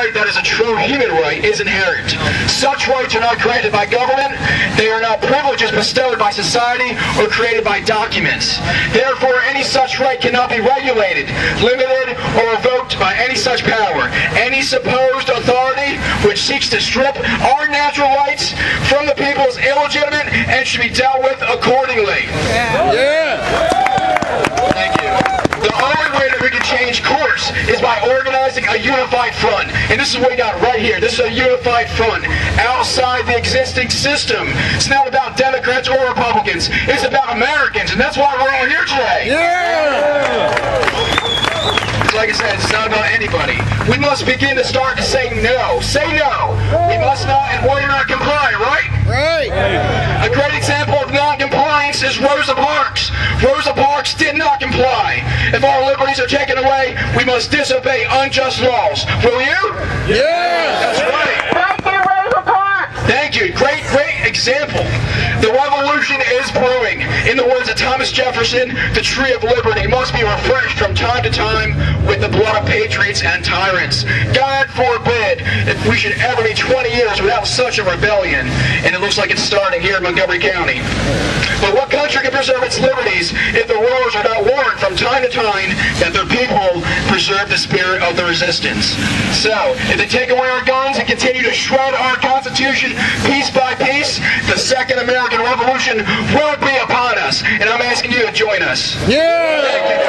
right that is a true human right is inherent. Such rights are not granted by government, they are not privileges bestowed by society or created by documents. Therefore, any such right cannot be regulated, limited, or revoked by any such power. Any supposed authority which seeks to strip our natural rights from the people is illegitimate and should be dealt with accordingly. Thank you. The only way that we can change course is by organizing a unified front. And this is what we got right here. This is a unified front outside the existing system. It's not about Democrats or Republicans. It's about Americans. And that's why we're all here today. Yeah! like I said, it's not about anybody. We must begin to start to say no. Say no. We must not and will not comply, right? Right. A great example of non-compliance is Rosa Parks. Rosa Parks did not comply. If our liberties are taken away, we must disobey unjust laws. Will you? Yeah. Thomas Jefferson, the tree of liberty must be refreshed from time to time with the blood of patriots and tyrants. God forbid if we should ever be 20 years without such a rebellion. And it looks like it's starting here in Montgomery County. But what country can preserve its liberties if the rulers are not warned from time to time that preserve the spirit of the resistance? So, if they take away our guns and continue to shred our Constitution piece by piece, the Second American Revolution will be upon us. And I'm asking you to join us. Yeah.